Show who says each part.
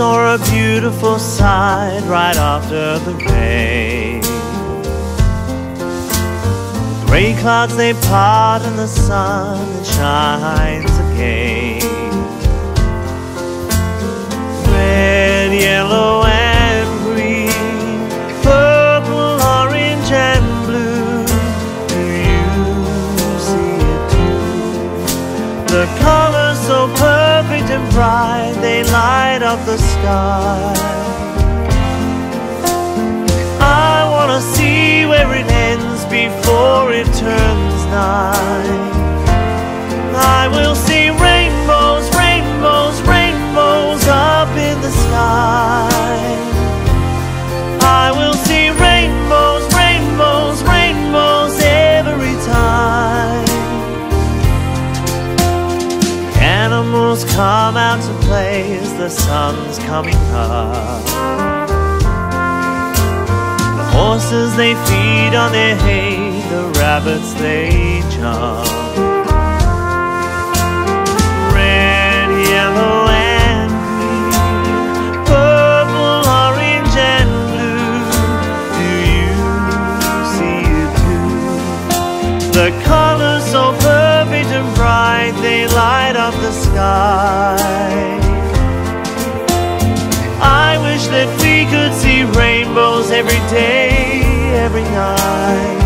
Speaker 1: saw a beautiful sight right after the rain. Gray clouds they part and the sun shines again. Red, yellow, and green, purple, orange, and blue. Do you see it too? The colors so perfect bright, they light up the sky. I wanna see where it ends before it turns night. Animals come out to play as the sun's coming up. The horses they feed on their hay, the rabbits they jump. Red, yellow, and green, purple, orange, and blue. Do you see it too? The every day, every night.